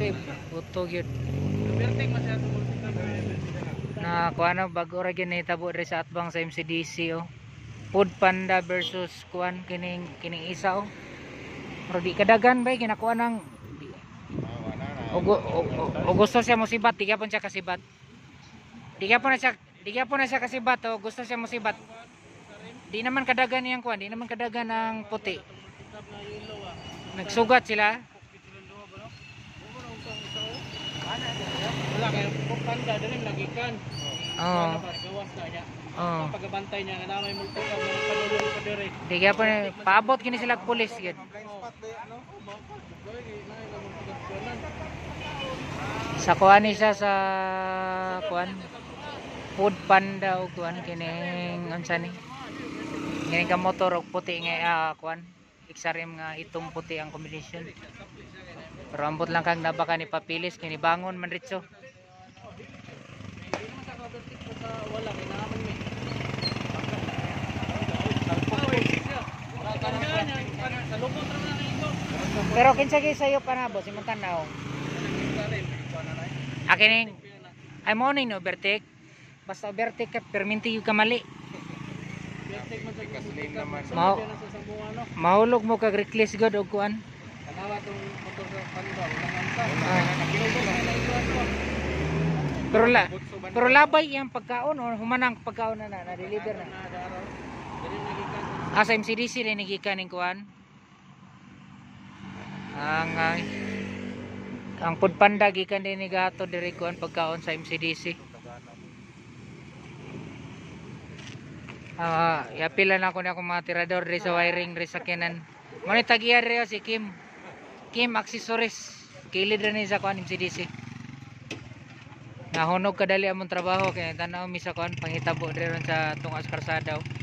kay buto gyud. Na kuan bago ra gyud nahitabo diri sa atbang sa MCDC oh. Food Panda versus kuan kining kining isa oh. Pero di kadagan ba kinakuha ng o, gu- o, gusto siya musibat, di gyapon siya kasibat. Di na siya di na siya kasibat o gusto siya musibat. Di naman kadagan niyang kuan, di naman kadagan ng puti. Nagsugat sila. Wala kaya panda dali nagikan. Oo. Gawas na niya. Oo. Pagabantay niya na may multo ka mga padulong pa dire. Di gyapon eh, paabot kini sila pulis gyud. Sa kuan ni siya sa kuan Food Panda og kuan kining unsa ni? Kining ka motor og puti nga ah, kuan. Iksarim nga itong puti ang combination. Pero ambot lang kang nabaka ni papilis kini bangon man ritso. Wala kay naman mi. Pero kinsa gyud sayo panabot si Montanaw. Akining ay mo ni no overtake. Basta overtake ka perminti yung kamali. No. Mahulog mo kag reckless god og kuan. Ah. Pero la pero labay iyang pagkaon o humanang pagkaon na na, na-deliver na. Nagikan. Ah, MCDC rin nagikan ning kuan. Ang ah, ang food panda gikan din ni gato diri kuan pagkaon sa MCDC. Ah, yapila na ko na akong mga tirador diri sa wiring diri sa kinan. Mo tagiya oh, si Kim. Kim Accessories. Kilid rin ni sa kuan MCDC. Nahunog kadali among trabaho kay tanaw mi sa kuan panghitabo diri sa tungas karsada. oh.